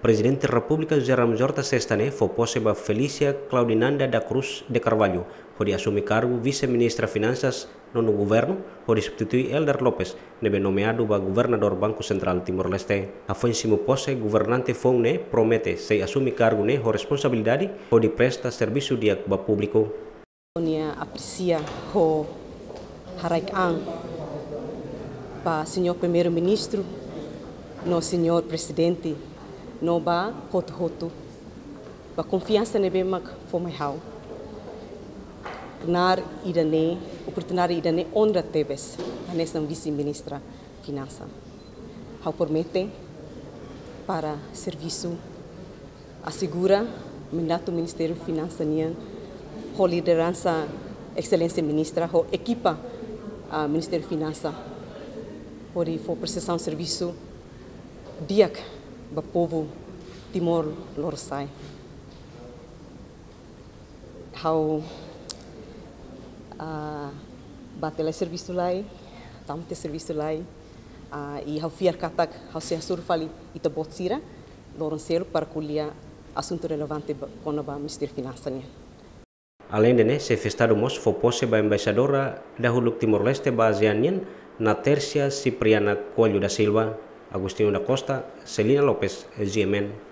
Presidente da República José Ramos Horta Sestane fopose ba Felicia Claudinanda da Cruz de Carvalho, onde assume cargo vice-ministra Finanças no governo, onde substitui Elder Lopes, nebe nomeado ba governador Banco Central Timor-Leste. A foi posse, governante Fonne promete se assume cargo ne ho responsabilidade, onde presta serviço dia ba público. Nia aprecia o haraikan para senhor primeiro-ministro, no senhor presidente no ba hotu. Ba confiança nebe mak fo mai hau. Nar idane oportunidade idane honra tebes nessa vice-ministra finança. Hau promete para serviço assegura mandato Ministério Finança nian ho liderança excelência ministra ho equipa a Ministério Finança. Por for prestação serviço diak ba povo Timor Leste. How uh, batele serviço lá, tamte serviço lá, uh, e how fiar katak, how se asur fali ita botsira, loron selo para culia assunto relevante com o Ministério Finanças. Além de se festado mos foi posse ba embaixadora da Huluk Timor-Leste ba ASEAN na Tercia Cipriana Coelho da Silva Agustín Acosta, Costa, Celina López, Ziemen.